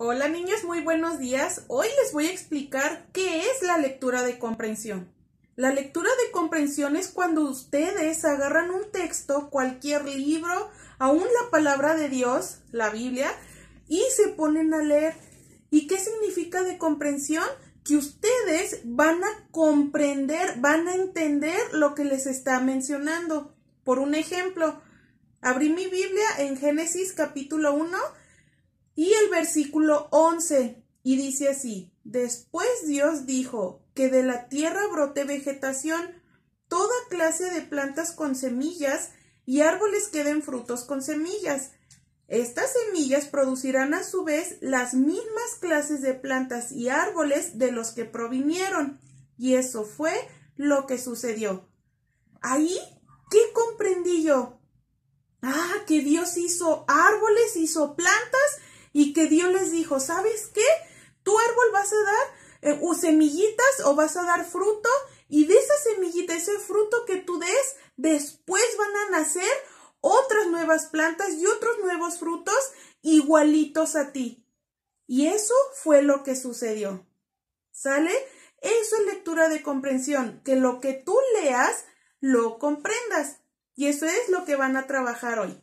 Hola niños, muy buenos días. Hoy les voy a explicar qué es la lectura de comprensión. La lectura de comprensión es cuando ustedes agarran un texto, cualquier libro, aún la palabra de Dios, la Biblia, y se ponen a leer. ¿Y qué significa de comprensión? Que ustedes van a comprender, van a entender lo que les está mencionando. Por un ejemplo, abrí mi Biblia en Génesis capítulo 1 y el versículo 11, y dice así, después Dios dijo que de la tierra brote vegetación, toda clase de plantas con semillas y árboles que den frutos con semillas. Estas semillas producirán a su vez las mismas clases de plantas y árboles de los que provinieron. Y eso fue lo que sucedió. Ahí, ¿qué comprendí yo? Ah, que Dios hizo árboles, hizo plantas y que Dios les dijo, ¿sabes qué? Tu árbol vas a dar eh, semillitas o vas a dar fruto y de esa semillita, ese fruto que tú des, después van a nacer otras nuevas plantas y otros nuevos frutos igualitos a ti. Y eso fue lo que sucedió. ¿Sale? Eso es lectura de comprensión, que lo que tú leas lo comprendas. Y eso es lo que van a trabajar hoy.